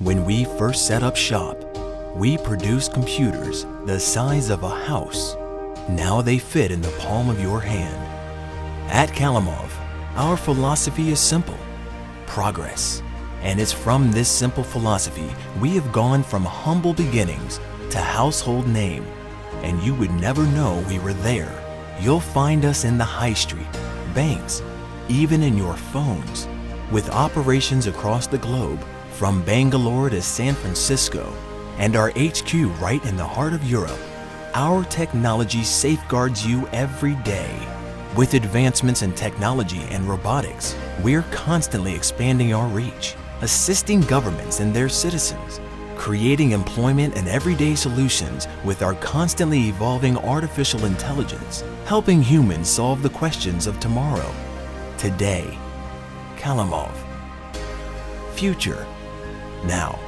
When we first set up shop, we produced computers the size of a house. Now they fit in the palm of your hand. At Calimov, our philosophy is simple progress. And it's from this simple philosophy we have gone from humble beginnings to household name. And you would never know we were there. You'll find us in the high street, banks, even in your phones. With operations across the globe, from Bangalore to San Francisco, and our HQ right in the heart of Europe, our technology safeguards you every day. With advancements in technology and robotics, we're constantly expanding our reach, assisting governments and their citizens, creating employment and everyday solutions with our constantly evolving artificial intelligence, helping humans solve the questions of tomorrow. Today, Calimov. Future, now.